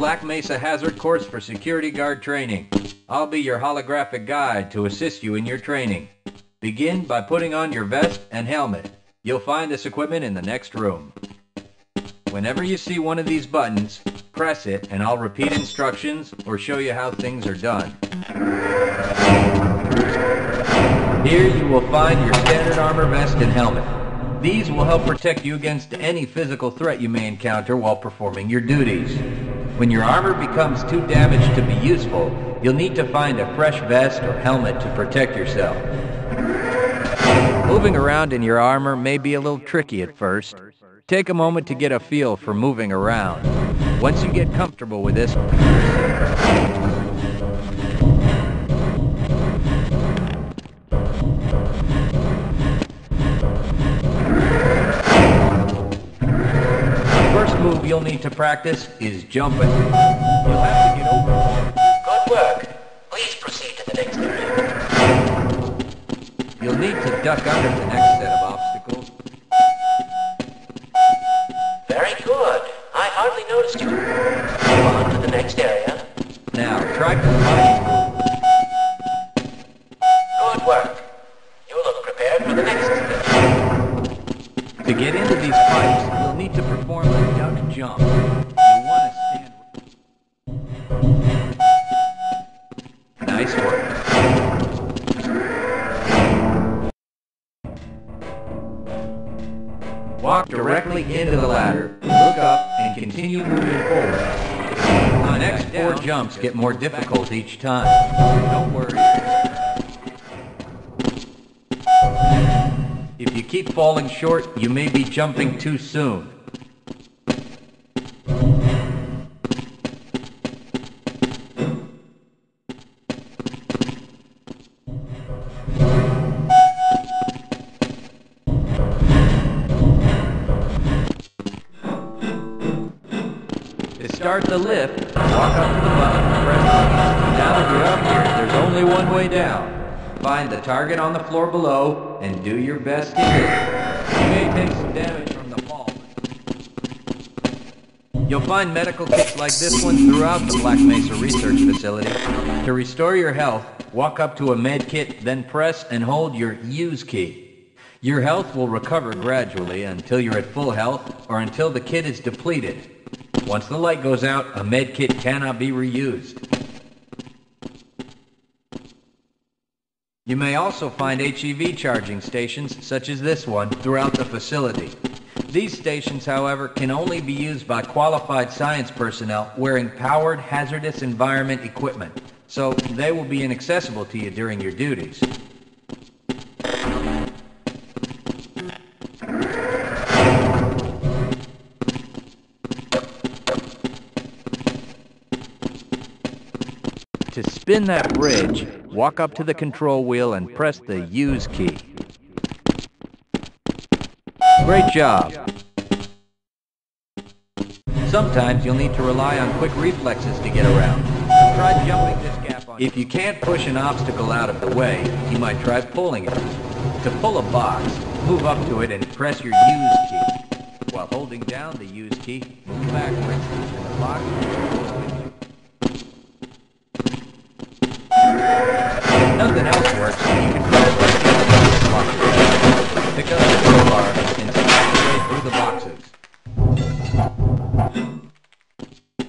Black Mesa Hazard Course for Security Guard Training. I'll be your holographic guide to assist you in your training. Begin by putting on your vest and helmet. You'll find this equipment in the next room. Whenever you see one of these buttons, press it and I'll repeat instructions or show you how things are done. Here you will find your standard armor vest and helmet. These will help protect you against any physical threat you may encounter while performing your duties. When your armor becomes too damaged to be useful, you'll need to find a fresh vest or helmet to protect yourself. Moving around in your armor may be a little tricky at first, Take a moment to get a feel for moving around. Once you get comfortable with this, move you'll need to practice is jumping. You'll have to get over. Good work. Please proceed to the next area. You'll need to duck under the next directly into the ladder, look up, and continue moving forward. The next four jumps get more difficult each time. Don't worry. If you keep falling short, you may be jumping too soon. The lift, walk up to the button press it. Now that you're up here, there's only one way down. Find the target on the floor below and do your best to hit it. You may take some damage from the fall. You'll find medical kits like this one throughout the Black Mesa Research Facility. To restore your health, walk up to a med kit, then press and hold your use key. Your health will recover gradually until you're at full health or until the kit is depleted. Once the light goes out, a med kit cannot be reused. You may also find HEV charging stations, such as this one, throughout the facility. These stations, however, can only be used by qualified science personnel wearing powered hazardous environment equipment, so they will be inaccessible to you during your duties. Spin that bridge, walk up to the control wheel and press the use key. Great job. Sometimes you'll need to rely on quick reflexes to get around. Try jumping this gap on... If you can't push an obstacle out of the way, you might try pulling it. To pull a box, move up to it and press your use key. While holding down the use key, move backwards and the box will go with you. Nothing else works, you can try it like this. Pick up the crowbar and way through the boxes.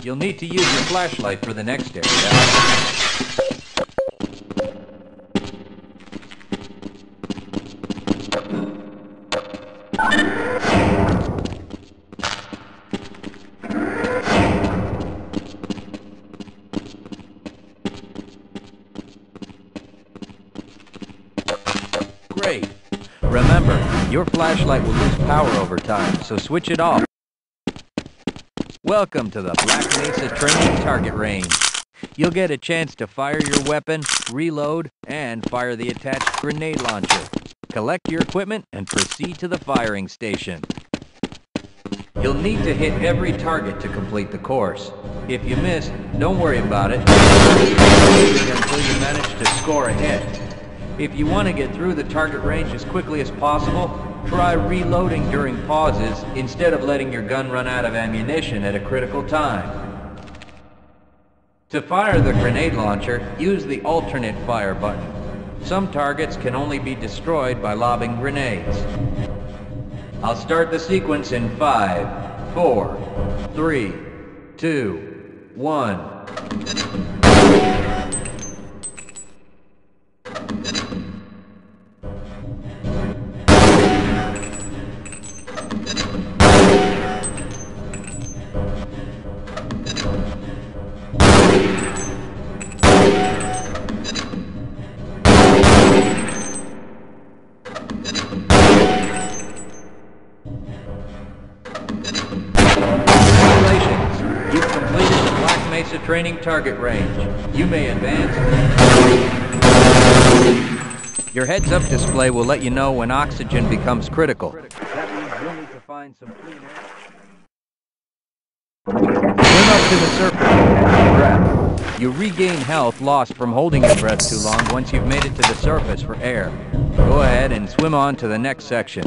You'll need to use your flashlight for the next area. Your flashlight will lose power over time, so switch it off. Welcome to the Black Mesa Training Target Range. You'll get a chance to fire your weapon, reload, and fire the attached grenade launcher. Collect your equipment and proceed to the firing station. You'll need to hit every target to complete the course. If you miss, don't worry about it. Until you manage to score a hit. If you want to get through the target range as quickly as possible, try reloading during pauses instead of letting your gun run out of ammunition at a critical time. To fire the grenade launcher, use the alternate fire button. Some targets can only be destroyed by lobbing grenades. I'll start the sequence in five, four, three, two, one. Target range. You may advance. Your heads-up display will let you know when oxygen becomes critical. That means you'll need to find some clean air. Swim up to the surface and catch your breath. You regain health lost from holding your breath too long once you've made it to the surface for air. Go ahead and swim on to the next section.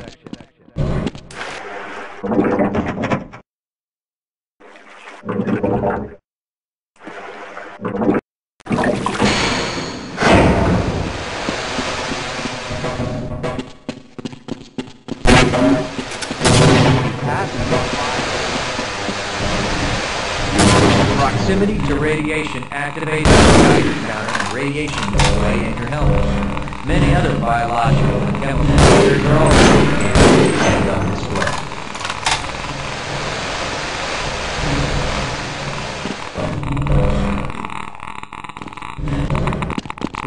Proximity to radiation activates Geiger counter and radiation display in your helmet. Many other biological and chemical sensors are also indicated in the head-up display.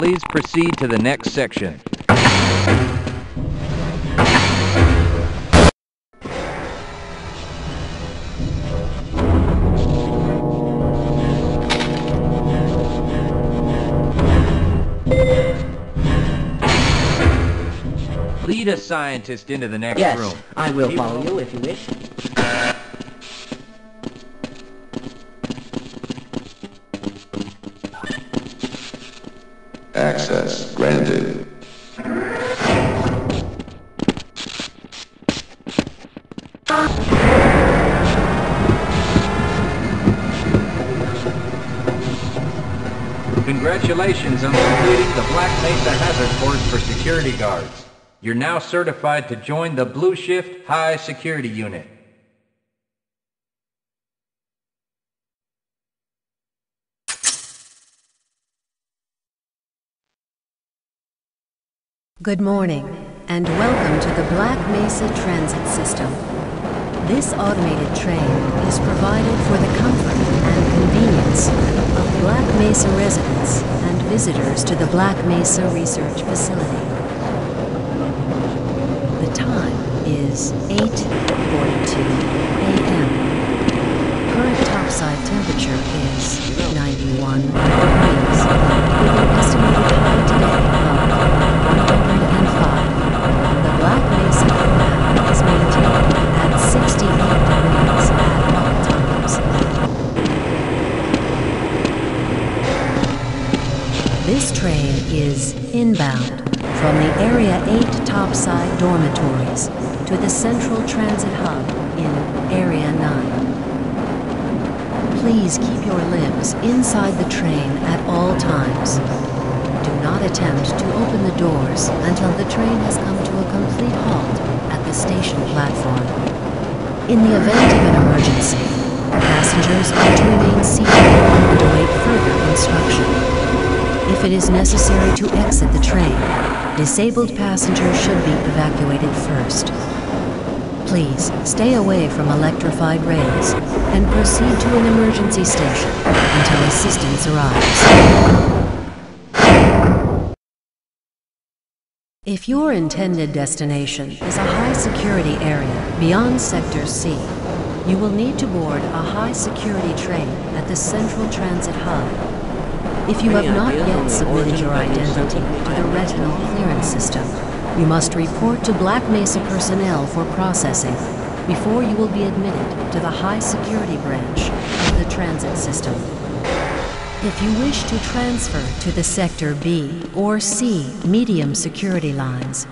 Please proceed to the next section. Lead a scientist into the next Yes, room. I will follow you if you wish. Access granted. Congratulations on completing the Black Mesa Hazard Course for security guards. You're now certified to join the Blue Shift High Security Unit. Good morning, and welcome to the Black Mesa Transit System. This automated train is provided for the comfort and convenience of Black Mesa residents and visitors to the Black Mesa Research Facility. The time is 8.42 a.m. Current topside temperature is 91 Please keep your limbs inside the train at all times. Do not attempt to open the doors until the train has come to a complete halt at the station platform. In the event of an emergency, passengers are to remain seated and await further instruction. If it is necessary to exit the train, disabled passengers should be evacuated first. Please stay away from electrified rails and proceed to an emergency station until assistance arrives. If your intended destination is a high security area beyond Sector C, you will need to board a high security train at the Central Transit Hub. If you have not yet submitted your identity to the retinal clearance system, you must report to Black Mesa personnel for processing before you will be admitted to the high security branch of the transit system. If you wish to transfer to the Sector B or C medium security lines,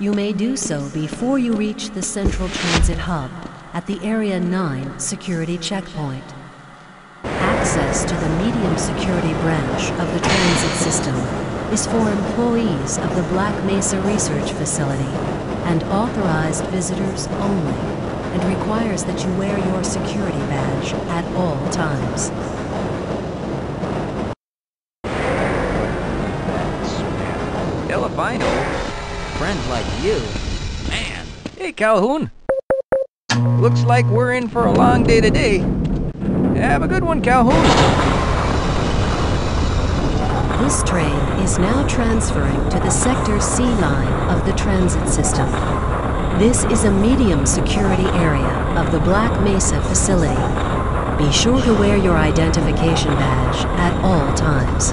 you may do so before you reach the Central Transit Hub at the Area 9 security checkpoint. Access to the medium security branch of the transit system is for employees of the Black Mesa Research Facility and authorized visitors only, and requires that you wear your security badge at all times. Delafino? Friends like you? Man. Hey, Calhoun. Looks like we're in for a long day today. Have a good one, Calhoun. This train is now transferring to the Sector C line of the transit system. This is a medium security area of the Black Mesa facility. Be sure to wear your identification badge at all times.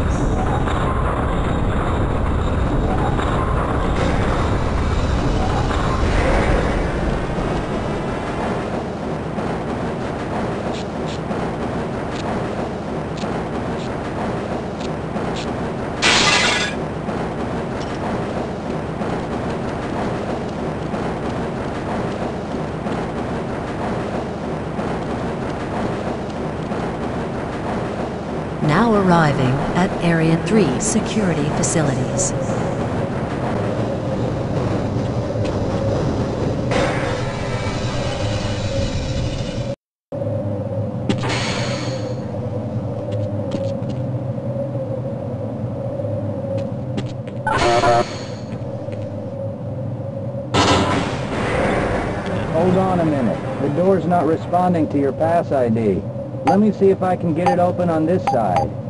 Now arriving at Area 3 security facilities. Hold on a minute. The door's not responding to your pass ID. Let me see if I can get it open on this side.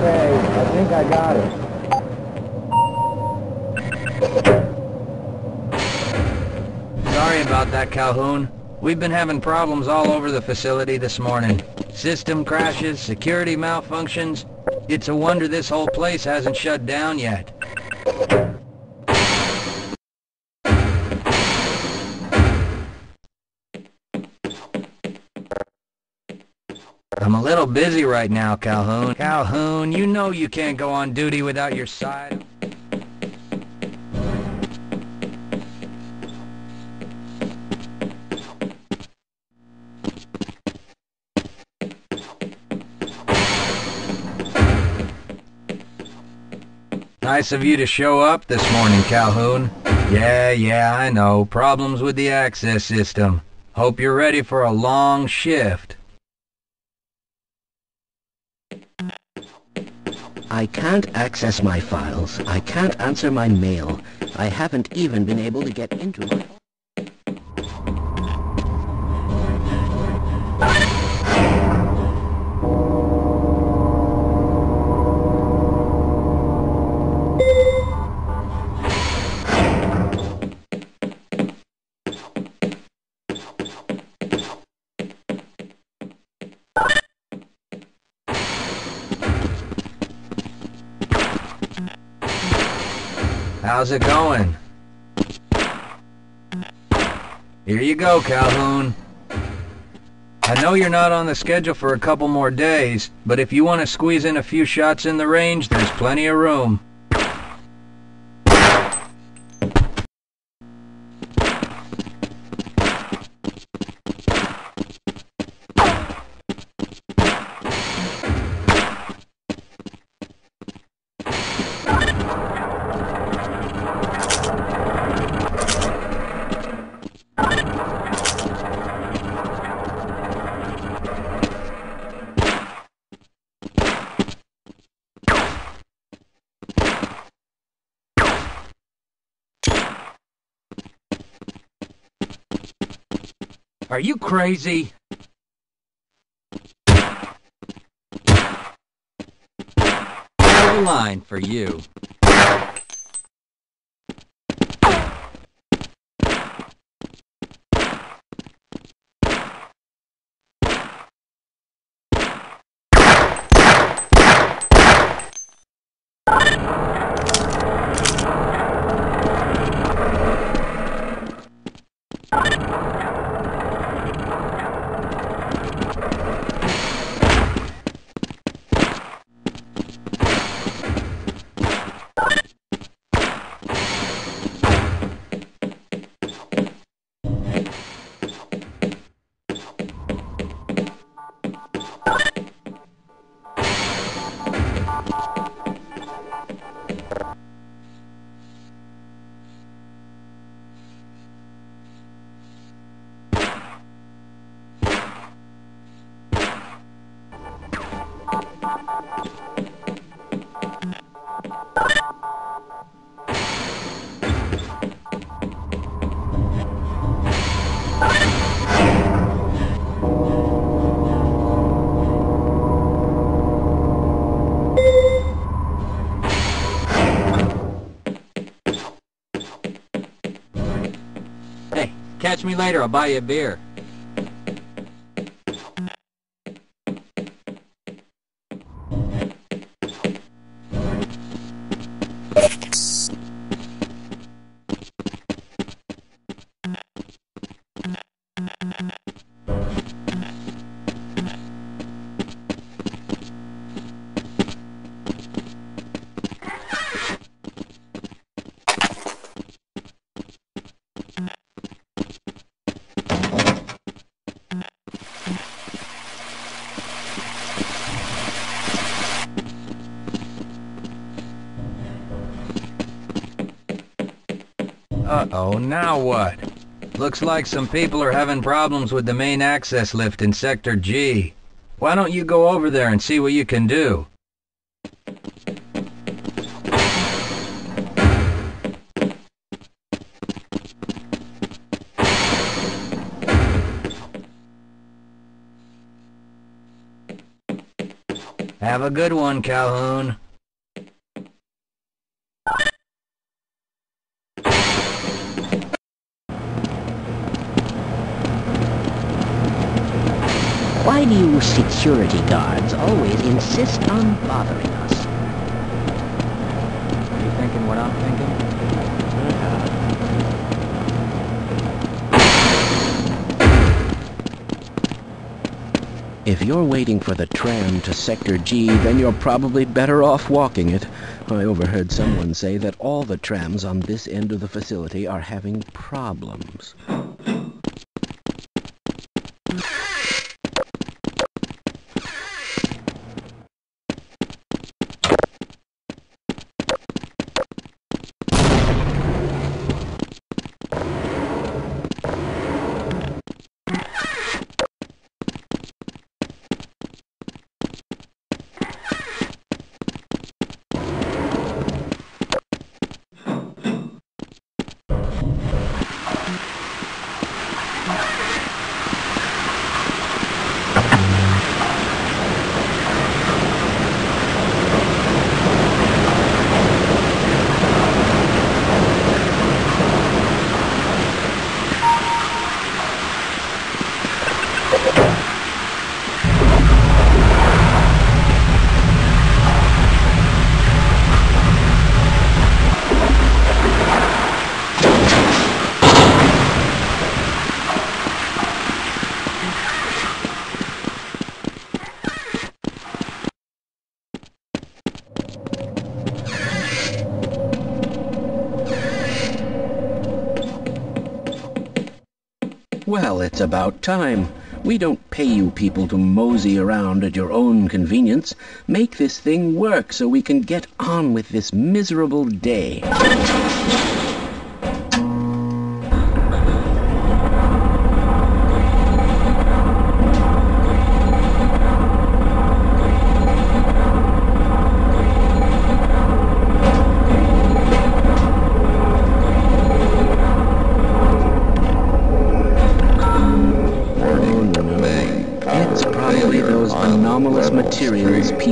Okay, I think I got it. Sorry about that, Calhoun. We've been having problems all over the facility this morning. System crashes, security malfunctions. It's a wonder this whole place hasn't shut down yet. Little busy right now, Calhoun. Calhoun, you know you can't go on duty without your side. Nice of you to show up this morning, Calhoun. Yeah, yeah, I know. Problems with the access system. Hope you're ready for a long shift. I can't access my files. I can't answer my mail. I haven't even been able to get into my... How's it going? Here you go, Calhoun. I know you're not on the schedule for a couple more days, but if you want to squeeze in a few shots in the range, there's plenty of room. Are you crazy? No line for you. Catch me later, I'll buy you a beer. Uh-oh, now what? Looks like some people are having problems with the main access lift in Sector G. Why don't you go over there and see what you can do? Have a good one, Calhoun. Why do you security guards always insist on bothering us? Are you thinking what I'm thinking? If you're waiting for the tram to Sector G, then you're probably better off walking it. I overheard someone say that all the trams on this end of the facility are having problems. Well, it's about time. We don't pay you people to mosey around at your own convenience. Make this thing work so we can get on with this miserable day.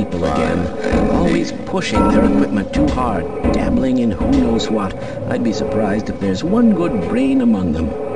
People again. Always pushing their equipment too hard, dabbling in who knows what. I'd be surprised if there's one good brain among them.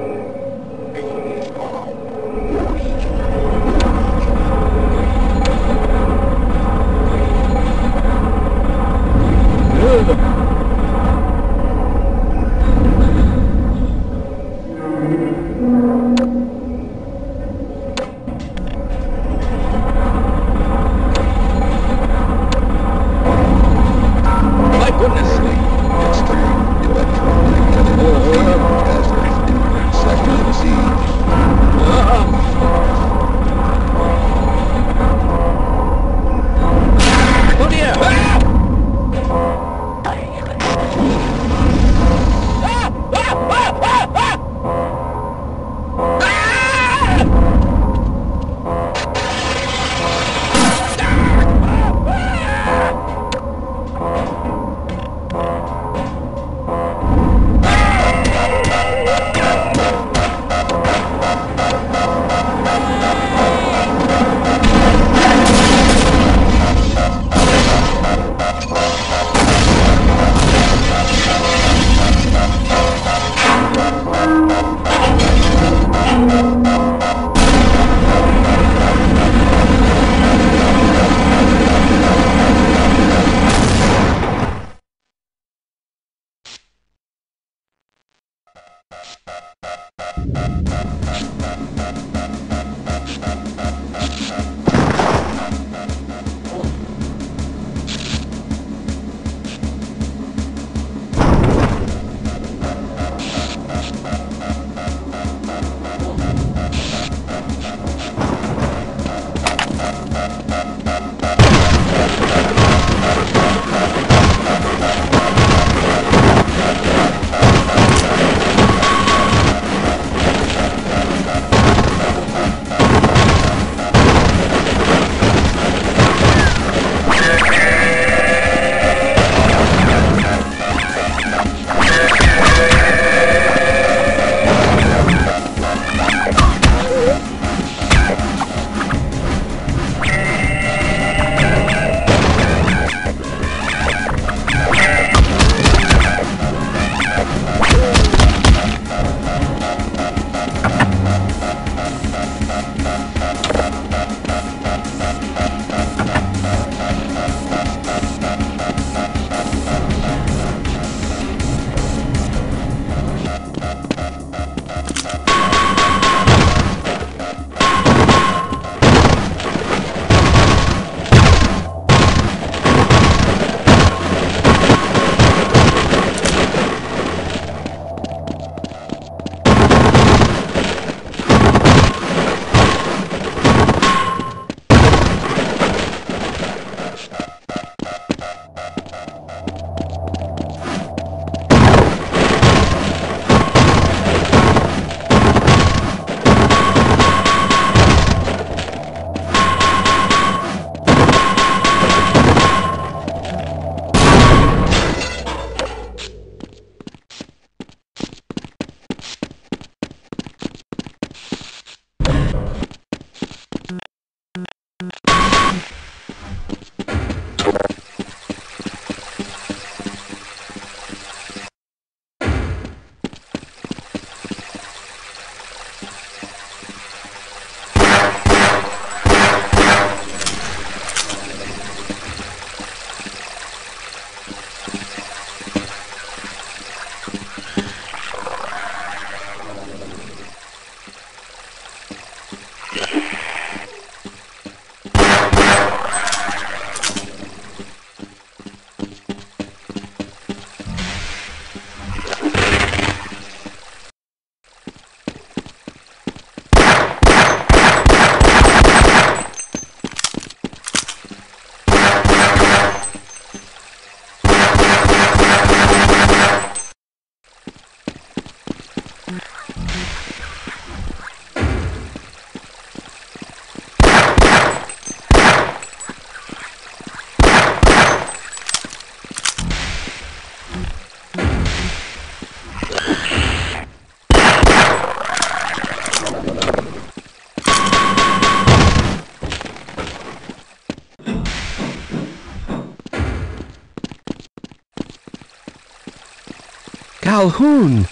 Calhoun!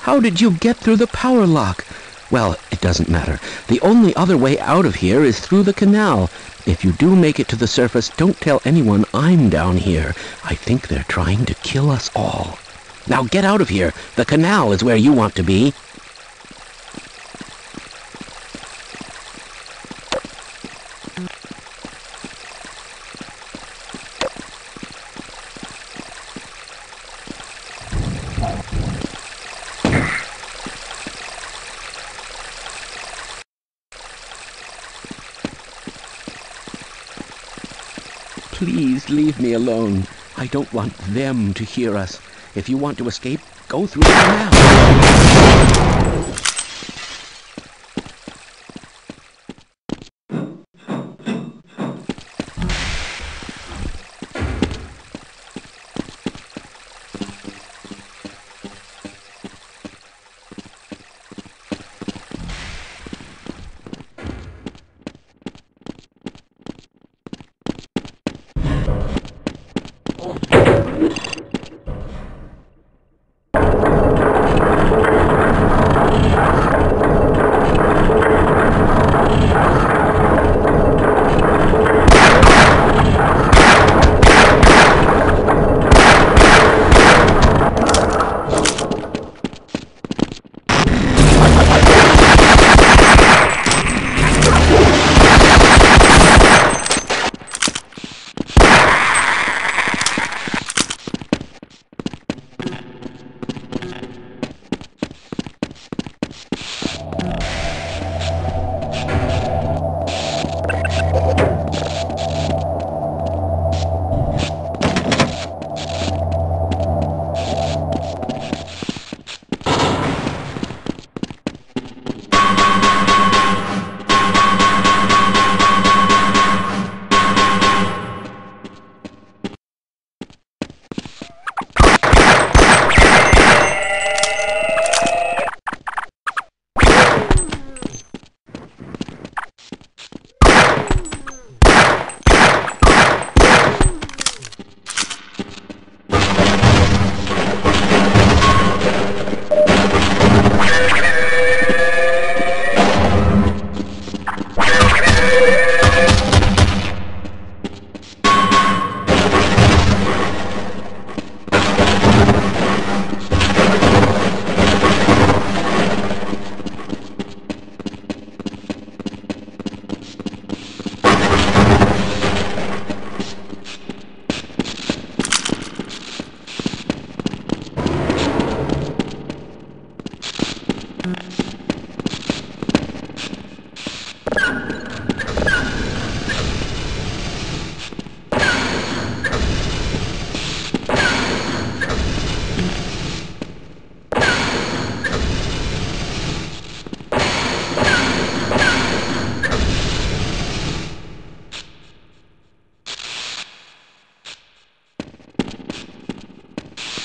How did you get through the power lock? Well, it doesn't matter. The only other way out of here is through the canal. If you do make it to the surface, don't tell anyone I'm down here. I think they're trying to kill us all. Now get out of here. The canal is where you want to be. Please leave me alone. I don't want them to hear us. If you want to escape, go through the canal.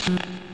Mm-hmm.